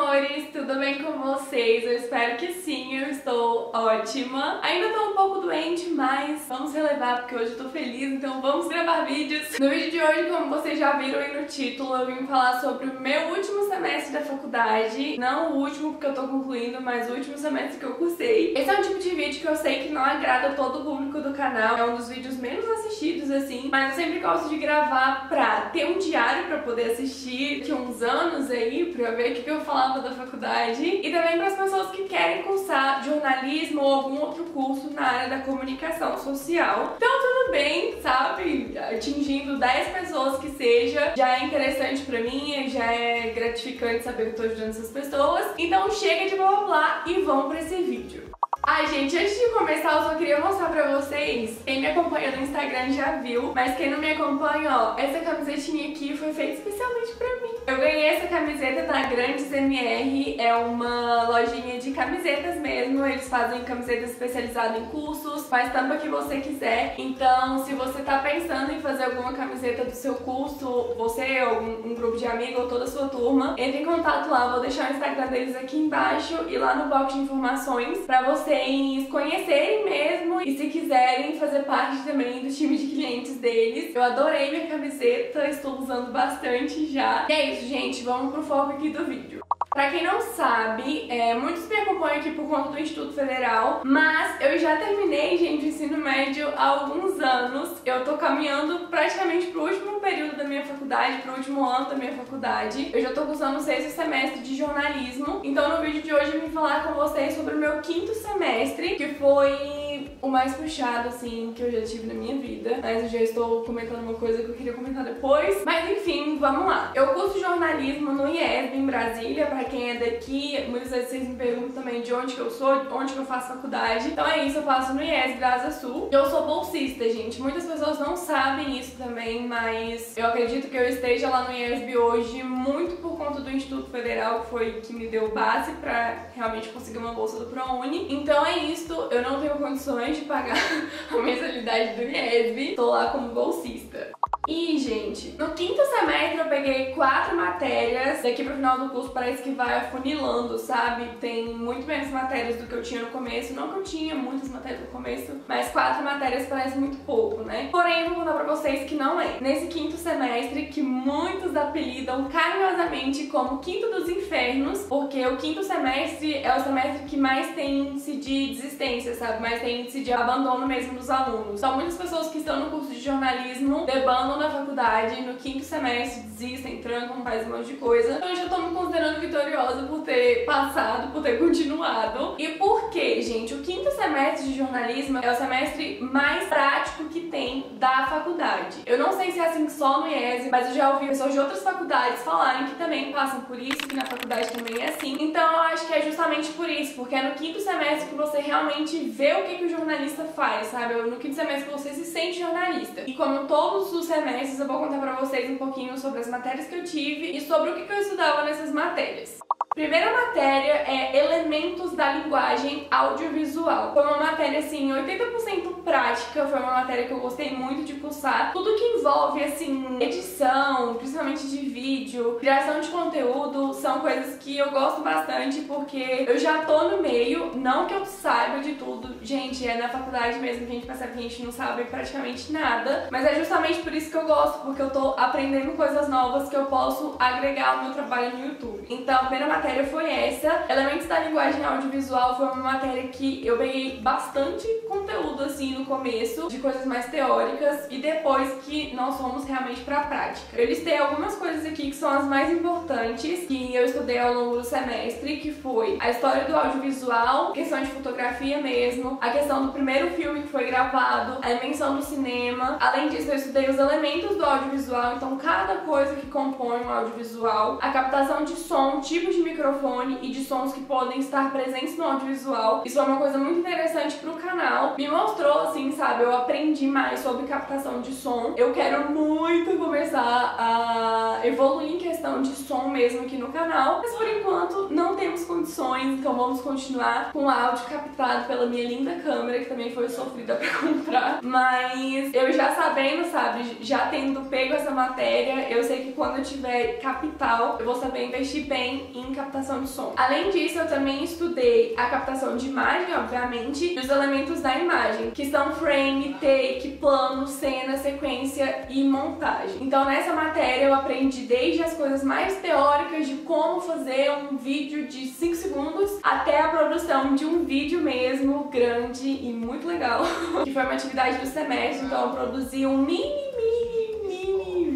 amores, tudo bem com vocês? Eu espero que sim, eu estou ótima. Ainda tô um pouco doente, mas vamos relevar porque hoje eu tô feliz, então vamos gravar vídeos. No vídeo de hoje, como vocês já viram aí no título, eu vim falar sobre o meu último semestre da faculdade. Não o último porque eu tô concluindo, mas o último semestre que eu cursei. Esse é um tipo de vídeo que eu sei que não agrada todo o público do canal, é um dos vídeos menos assistidos assim, mas eu sempre gosto de gravar pra ter um diário pra poder assistir que uns anos aí, pra ver o que eu falava da faculdade e também para as pessoas que querem cursar jornalismo ou algum outro curso na área da comunicação social. Então tudo bem, sabe? Atingindo 10 pessoas que seja, já é interessante para mim, já é gratificante saber que eu tô ajudando essas pessoas. Então chega de blá blá blá e vamos para esse vídeo. Ai, gente, antes de começar, eu só queria mostrar pra vocês. Quem me acompanha no Instagram já viu, mas quem não me acompanha, ó, essa camisetinha aqui foi feita especialmente pra mim. Eu ganhei essa camiseta da Grandes MR, é uma lojinha de camisetas mesmo. Eles fazem camisetas especializadas em cursos, faz tampa que você quiser. Então, se você tá pensando em fazer alguma camiseta do seu curso, você ou um, um grupo de amigos ou toda a sua turma, entre em contato lá. Vou deixar o Instagram deles aqui embaixo e lá no box de informações pra vocês conhecerem mesmo e se quiserem fazer parte também do time de clientes deles. Eu adorei minha camiseta, estou usando bastante já. E é isso, gente, vamos pro foco aqui do vídeo. Pra quem não sabe, é, muitos me acompanham aqui por conta do Instituto Federal, mas eu já terminei, gente, o ensino médio há alguns anos. Eu tô caminhando praticamente pro último período da minha faculdade, pro último ano da minha faculdade. Eu já tô cursando o sexto semestre de jornalismo, então no vídeo de hoje eu vim falar com vocês sobre o meu quinto semestre, que foi o mais puxado, assim, que eu já tive na minha vida. Mas eu já estou comentando uma coisa que eu queria comentar depois. Mas enfim, vamos lá. Eu curso jornalismo no IESB, em Brasília. Pra quem é daqui, muitas vezes vocês me perguntam também de onde que eu sou, onde que eu faço faculdade. Então é isso, eu faço no IESB, Brasa Sul. Eu sou bolsista, gente. Muitas pessoas não sabem isso também, mas eu acredito que eu esteja lá no IESB hoje muito por conta do Instituto Federal, que foi que me deu base pra realmente conseguir uma bolsa do ProUni. Então é isso, eu não tenho condições de pagar a mensalidade do IESB, tô lá como bolsista. E, gente, no quinto semestre eu peguei quatro matérias daqui pro final do curso, parece que vai afunilando, sabe? Tem muito menos matérias do que eu tinha no começo, não que eu tinha muitas matérias no começo, mas quatro matérias parece muito pouco, né? Porém, vou contar pra vocês que não é. Nesse quinto semestre, que muitos apelidam carinhosamente como quinto dos infernos, porque o quinto semestre é o semestre que mais tem índice de desistência, sabe? Mais tem índice de abandono mesmo dos alunos. Então, muitas pessoas que estão no curso de jornalismo debandam na faculdade, no quinto semestre desistem, trancam, fazem um monte de coisa. Então eu já tô me considerando vitoriosa por ter passado, por ter continuado. E por quê, gente? O quinto semestre de jornalismo é o semestre mais prático que tem da faculdade. Eu não sei se é assim só no IES, mas eu já ouvi pessoas de outras faculdades falarem que também passam por isso, que na faculdade também é assim. Então eu acho que é justamente por isso, porque é no quinto semestre que você realmente vê o que, que o jornalista faz, sabe? No quinto semestre que você se sente jornalista. E como todos os semestres eu vou contar pra vocês um pouquinho sobre as matérias que eu tive e sobre o que eu estudava nessas matérias. Primeira matéria é Elementos da Linguagem Audiovisual. Foi uma matéria, assim, 80% prática, foi uma matéria que eu gostei muito de cursar. Tudo que envolve, assim, edição, principalmente de vídeo, criação de conteúdo, são coisas que eu gosto bastante porque eu já tô no meio, não que eu saiba de tudo. Gente, é na faculdade mesmo que a gente percebe que a gente não sabe praticamente nada, mas é justamente por isso que eu gosto, porque eu tô aprendendo coisas novas que eu posso agregar ao meu trabalho no YouTube. Então, primeira matéria foi essa. Elementos da linguagem audiovisual foi uma matéria que eu peguei bastante conteúdo assim no começo, de coisas mais teóricas, e depois que nós fomos realmente pra prática. Eu listei algumas coisas aqui que são as mais importantes que eu estudei ao longo do semestre, que foi a história do audiovisual, questão de fotografia mesmo, a questão do primeiro filme que foi gravado, a dimensão do cinema. Além disso, eu estudei os elementos do audiovisual, então cada coisa que compõe um audiovisual, a captação de som, tipos de microfone e de sons que podem estar presentes no audiovisual. Isso é uma coisa muito interessante pro canal. Me mostrou, assim, sabe, eu aprendi mais sobre captação de som. Eu quero muito começar a evoluir em questão de som mesmo aqui no canal. mas por enquanto não temos condições, então vamos continuar com o áudio captado pela minha linda câmera, que também foi sofrida pra comprar. Mas eu já sabendo, sabe, já tendo pego essa matéria, eu sei que quando eu tiver capital, eu vou saber investir bem em captação de som. Além disso, eu também estudei a captação de imagem, obviamente, e os elementos da imagem, que são frame, take, plano, cena, sequência e montagem. Então nessa matéria eu aprendi desde as coisas mais teóricas de como fazer um vídeo de 5 segundos até a produção de um vídeo mesmo grande e muito legal, que foi uma atividade do semestre, então eu produzi um mini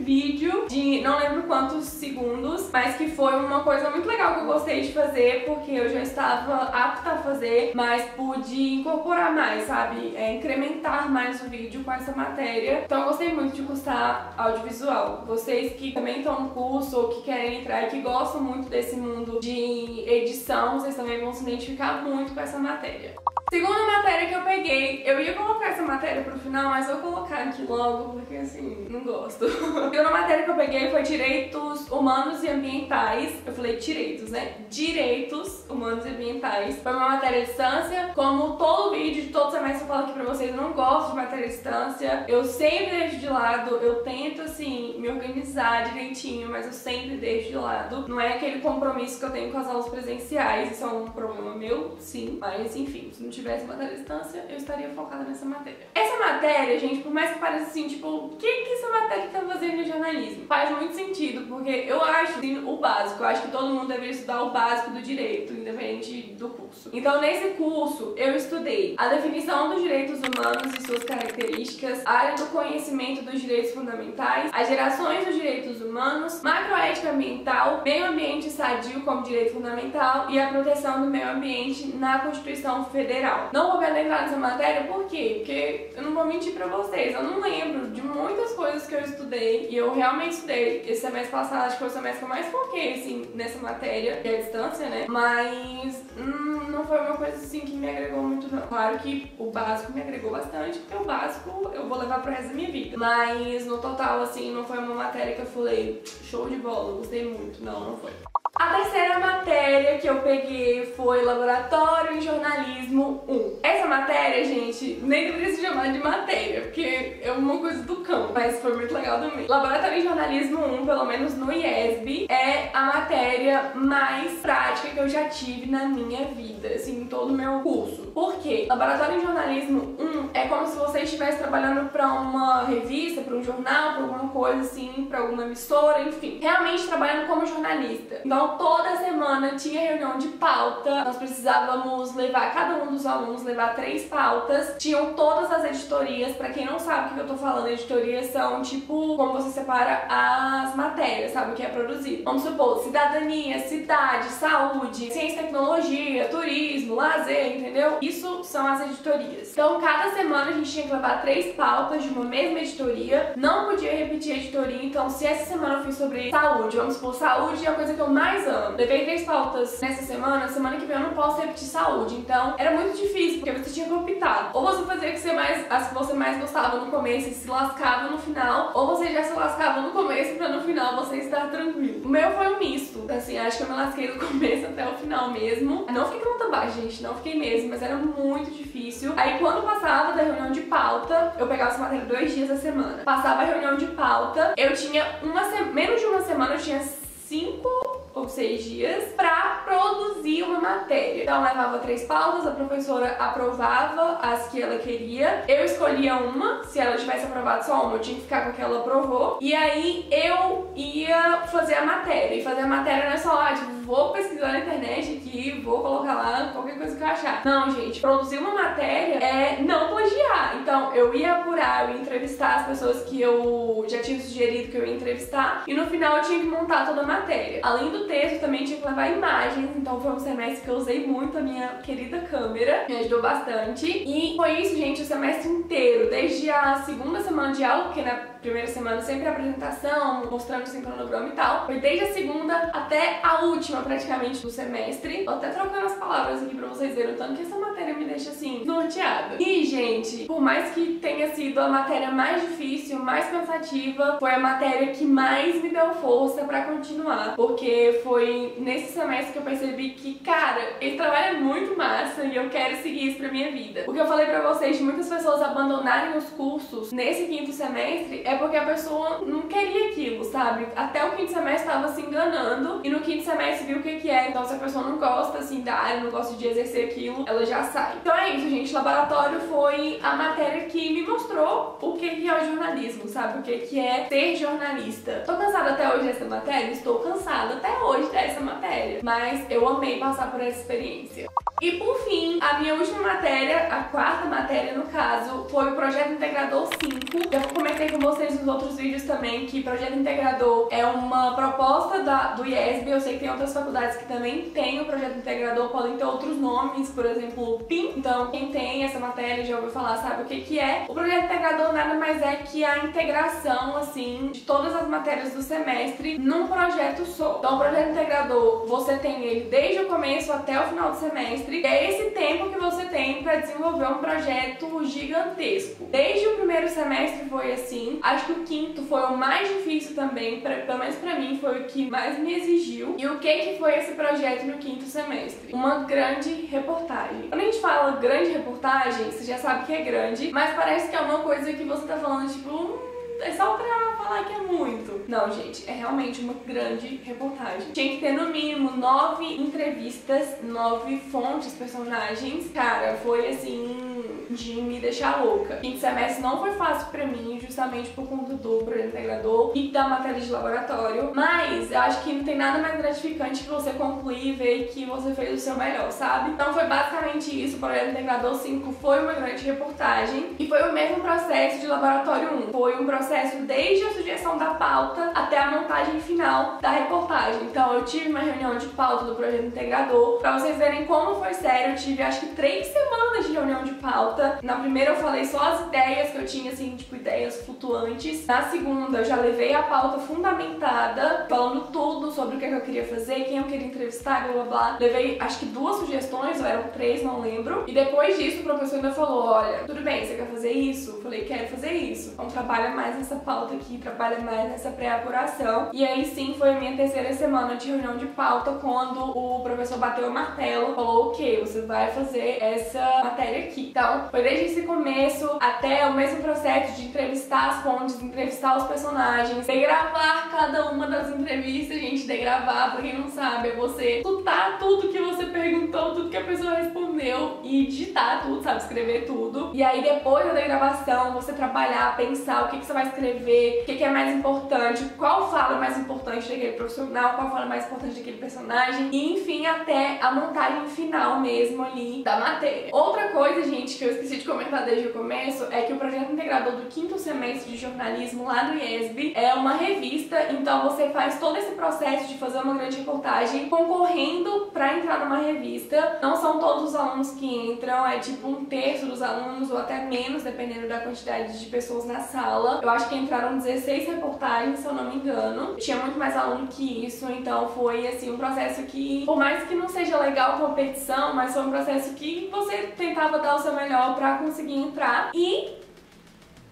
vídeo de não lembro quantos segundos, mas que foi uma coisa muito legal que eu gostei de fazer, porque eu já estava apta a fazer, mas pude incorporar mais, sabe? É, incrementar mais o vídeo com essa matéria. Então eu gostei muito de cursar audiovisual. Vocês que também estão no curso ou que querem entrar e que gostam muito desse mundo de edição, vocês também vão se identificar muito com essa matéria. Segunda matéria que eu peguei, eu ia colocar essa matéria pro final, mas vou colocar aqui logo, porque assim, não gosto. Segunda matéria que eu peguei foi Direitos Humanos e Ambientais. Eu falei direitos, né? Direitos Humanos e Ambientais. Foi uma matéria à distância. Como todo vídeo de todo semestre eu falo aqui pra vocês, eu não gosto de matéria à distância. Eu sempre deixo de lado, eu tento, assim, me organizar direitinho, mas eu sempre deixo de lado. Não é aquele compromisso que eu tenho com as aulas presenciais, isso é um problema meu, sim. Mas enfim, não tivesse matéria à distância, eu estaria focada nessa matéria. Essa matéria, gente, por mais que pareça assim, tipo, o que que essa matéria tá fazendo em jornalismo? Faz muito sentido, porque eu acho assim, o básico, eu acho que todo mundo deveria estudar o básico do direito, independente do curso. Então, nesse curso, eu estudei a definição dos direitos humanos e suas características, a área do conhecimento dos direitos fundamentais, as gerações dos direitos humanos, macroética ambiental, meio ambiente sadio como direito fundamental e a proteção do meio ambiente na Constituição Federal geral. Não vou me adentrar nessa matéria, por quê? Porque eu não vou mentir pra vocês, eu não lembro de muitas coisas que eu estudei, e eu realmente estudei. Esse semestre passado, acho que foi o semestre que eu mais foquei, assim, nessa matéria, que é a distância, né? Mas hum, não foi uma coisa, assim, que me agregou muito, não. Claro que o básico me agregou bastante, porque o básico eu vou levar pro resto da minha vida. Mas, no total, assim, não foi uma matéria que eu falei, show de bola, gostei muito. Não, não foi. A terceira matéria que eu peguei foi Laboratório em Jornalismo 1. Essa matéria, gente, nem deveria se chamar de matéria, porque é uma coisa do campo, mas foi muito legal também. Laboratório em Jornalismo 1, pelo menos no IESB, é a matéria mais prática que eu já tive na minha vida, assim, em todo o meu curso. Por quê? Laboratório em Jornalismo 1 é como se você estivesse trabalhando para uma revista, para um jornal, para alguma coisa assim, para alguma emissora, enfim. Realmente trabalhando como jornalista. Então, toda semana tinha reunião de pauta, nós precisávamos levar, cada um dos alunos levar três pautas, tinham todas as editorias, pra quem não sabe o que eu tô falando, editorias são tipo como você separa as matérias, sabe, o que é produzido. Vamos supor, cidadania, cidade, saúde, ciência e tecnologia, turismo, lazer, entendeu? Isso são as editorias. Então, cada semana a gente tinha que levar três pautas de uma mesma editoria, não podia repetir a editoria, então se essa semana eu fiz sobre saúde, vamos supor, saúde é a coisa que eu mais amo. Levei três pautas nessa semana, semana que vem eu não posso repetir saúde. Então era muito difícil, porque você tinha que optar. Ou você fazia que você mais, as que você mais gostava no começo e se lascava no final, ou você já se lascava no começo pra no final você estar tranquilo. O meu foi um misto. Assim, acho que eu me lasquei do começo até o final mesmo. Não fiquei com muita baixa, gente, não fiquei mesmo, mas era muito difícil. Aí quando passava da reunião de pauta, eu pegava essa matéria dois dias da semana. Passava a reunião de pauta, eu tinha uma menos de uma semana, eu tinha cinco ou seis dias para produzir uma matéria. Então levava três pautas, a professora aprovava as que ela queria, eu escolhia uma, se ela tivesse aprovado só uma, eu tinha que ficar com a que ela aprovou, e aí eu ia fazer a matéria. E fazer a matéria não é só, ah, tipo, vou pesquisar na internet aqui, vou colocar lá qualquer coisa que eu achar. Não, gente, produzir uma matéria é não plagiar. Então eu ia apurar, eu ia entrevistar as pessoas que eu já tinha sugerido que eu ia entrevistar, e no final eu tinha que montar toda a matéria. Além do texto, também tinha que levar imagens, então foi um semestre que eu usei muito a minha querida câmera, me ajudou bastante. E foi isso, gente, o semestre inteiro, desde a segunda semana de aula, porque na primeira semana sempre a apresentação, mostrando o cronograma e tal. Foi desde a segunda até a última, praticamente, do semestre. Tô até trocando as palavras aqui pra vocês verem o tanto que essa matéria me deixa, assim, norteada. E, gente, por mais que tenha sido a matéria mais difícil, mais cansativa, foi a matéria que mais me deu força pra continuar. Porque foi nesse semestre que eu percebi que, cara, esse trabalho é muito massa e eu quero seguir isso pra minha vida. O que eu falei pra vocês de muitas pessoas abandonarem os cursos nesse quinto semestre é porque a pessoa não queria aquilo, sabe? Até o quinto semestre tava se enganando e no quinto semestre viu o que que é. Então se a pessoa não gosta, assim, da área, não gosta de exercer aquilo, ela já sai. Então é isso, gente. Laboratório foi a matéria que me mostrou o que que é o jornalismo, sabe? O que que é ser jornalista. Tô cansada até hoje dessa matéria? Estou cansada até hoje dessa matéria. Mas eu amei passar por essa experiência. E por fim, a minha última matéria, a quarta matéria no caso, foi o Projeto Integrador 5. Já comentei com vocês nos outros vídeos também que Projeto Integrador é uma proposta da, do IESB. Eu sei que tem outras faculdades que também têm o Projeto Integrador, podem ter outros nomes, por exemplo, PIN. Então, quem tem essa matéria já ouviu falar, sabe o que que é. O Projeto Integrador nada mais é que a integração, assim, de todas as matérias do semestre num projeto só. Então, o Projeto Integrador, você tem ele desde o começo até o final do semestre. E é esse tempo que você tem para desenvolver um projeto gigantesco. Desde o primeiro semestre foi assim. Acho que o quinto foi o mais difícil também, pra, pelo menos para mim foi o que mais me exigiu. E o que que foi esse projeto no quinto semestre? Uma grande reportagem. Quando a gente fala grande reportagem, você já sabe que é grande, mas parece que é uma coisa que você tá falando tipo, hum, é só pra falar que é muito. Não, gente, é realmente uma grande reportagem. Tinha que ter no mínimo nove entrevistas, nove fontes, personagens. Cara, foi assim de me deixar louca. Quinto semestre não foi fácil pra mim, justamente por conta do projeto integrador e da matéria de laboratório, mas eu acho que não tem nada mais gratificante que você concluir e ver que você fez o seu melhor, sabe? Então foi basicamente isso, o projeto integrador 5 foi uma grande reportagem e foi o mesmo processo de laboratório 1. Foi um processo desde a sugestão da pauta até a montagem final da reportagem. Então eu tive uma reunião de pauta do projeto integrador, pra vocês verem como foi sério, eu tive acho que três semanas de reunião de pauta Na primeira eu falei só as ideias que eu tinha, assim, tipo, ideias flutuantes. Na segunda eu já levei a pauta fundamentada, falando tudo sobre o que, é que eu queria fazer, quem eu queria entrevistar, blá blá blá. Levei, acho que duas sugestões, ou eram três, não lembro. E depois disso o professor ainda falou, olha, tudo bem, você quer fazer isso? Eu falei, quero fazer isso. Então trabalha mais nessa pauta aqui, trabalha mais nessa pré-apuração. E aí sim, foi a minha terceira semana de reunião de pauta, quando o professor bateu o martelo, falou, ok, você vai fazer essa matéria aqui. Então, foi desde esse começo até o mesmo processo de entrevistar as fontes, entrevistar os personagens, degravar cada uma das entrevistas, gente, degravar, pra quem não sabe, é você escutar tudo que você perguntou, tudo que a pessoa respondeu e digitar tudo, sabe, escrever tudo. E aí depois da degravação, você trabalhar, pensar o que, que você vai escrever, o que, que é mais importante, qual fala mais importante daquele profissional, qual fala mais importante daquele personagem, e enfim, até a montagem final mesmo ali da matéria. Outra coisa, gente, que eu esqueci de comentar desde o começo é que o projeto integrador do quinto semestre de jornalismo lá no IESB é uma revista, então você faz todo esse processo de fazer uma grande reportagem concorrendo para entrar numa revista. Não são todos os alunos que entram, é tipo um terço dos alunos ou até menos, dependendo da quantidade de pessoas na sala. Eu acho que entraram 16 reportagens, se eu não me engano. Tinha muito mais aluno que isso, então foi assim um processo que, por mais que não seja legal competição, mas foi um processo que você tentava dar o seu melhor pra conseguir entrar. E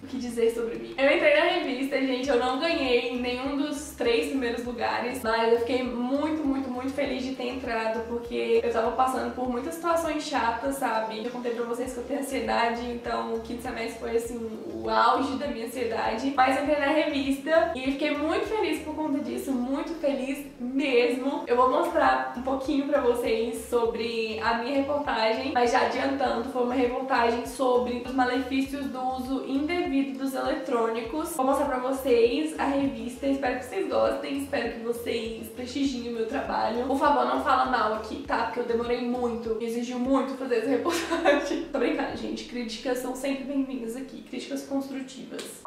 o que dizer sobre mim. Eu entrei na revista, gente, eu não ganhei nenhum dos três primeiros lugares, mas eu fiquei muito, muito, muito feliz de ter entrado, porque eu tava passando por muitas situações chatas, sabe? Eu contei pra vocês que eu tenho ansiedade, então o quinto semestre foi, assim, o auge da minha ansiedade, mas eu entrei na revista e fiquei muito feliz por conta disso, muito feliz mesmo. Eu vou mostrar um pouquinho pra vocês sobre a minha reportagem, mas já adiantando, foi uma reportagem sobre os malefícios do uso indevido dos eletrônicos. Vou mostrar pra vocês a revista, espero que vocês gostem, espero que vocês prestigiem o meu trabalho. Por favor, não fala mal aqui, tá? Porque eu demorei muito, exigiu muito fazer essa reportagem. Tô brincando, gente, críticas são sempre bem-vindas aqui, críticas construtivas.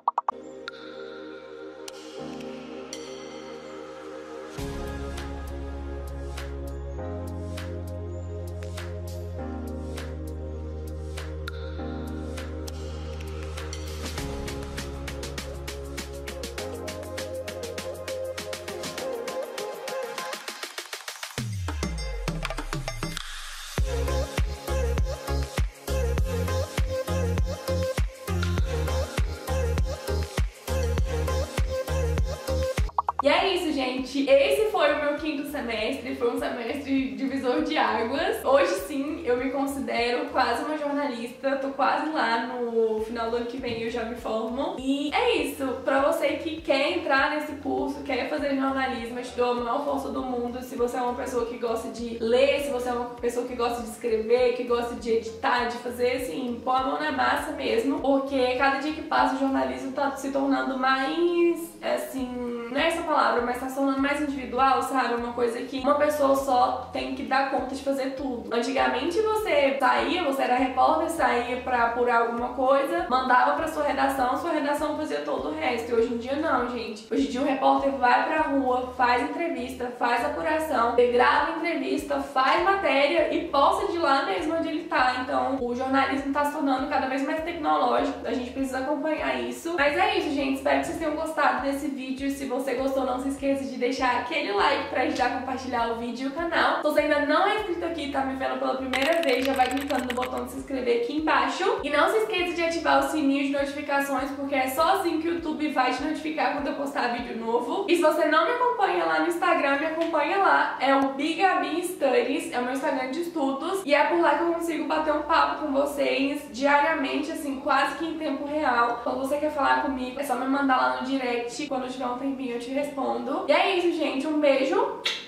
Meu foi um semestre divisor de águas. Hoje sim, eu me considero quase uma jornalista, tô quase lá no final do ano que vem eu já me formo. E é isso, pra você que quer entrar nesse curso, quer fazer jornalismo, eu te dou a maior força do mundo. Se você é uma pessoa que gosta de ler, se você é uma pessoa que gosta de escrever, que gosta de editar, de fazer assim, pôr a mão na massa mesmo, porque cada dia que passa o jornalismo tá se tornando mais, assim, não é essa palavra, mas tá se tornando mais individual, sabe? Uma coisa que uma pessoa só tem que dar conta de fazer tudo. Antigamente você saía, você era repórter, saía pra apurar alguma coisa, mandava pra sua redação, sua redação fazia todo o resto. E hoje em dia não, gente. Hoje em dia o repórter vai pra rua, faz entrevista, faz apuração, grava entrevista, faz matéria e posta de lá mesmo onde ele tá. Então o jornalismo tá se tornando cada vez mais tecnológico, a gente precisa acompanhar isso. Mas é isso, gente. Espero que vocês tenham gostado desse vídeo. Se você gostou, não se esqueça de deixar aquele like pra ajudar a compartilhar o vídeo e o canal. Se você ainda não é inscrito aqui, tá me vendo pela primeira vez, já vai clicando no botão de se inscrever aqui embaixo. E não se esqueça de ativar o sininho de notificações, porque é só assim que o YouTube vai te notificar quando eu postar vídeo novo. E se você não me acompanha lá no Instagram, me acompanha lá. É o Bigabi Studies, é o meu Instagram de estudos. E é por lá que eu consigo bater um papo com vocês diariamente, assim, quase que em tempo real. Quando você quer falar comigo, é só me mandar lá no direct. Quando tiver um tempinho, eu te respondo. E é isso, gente. Um beijo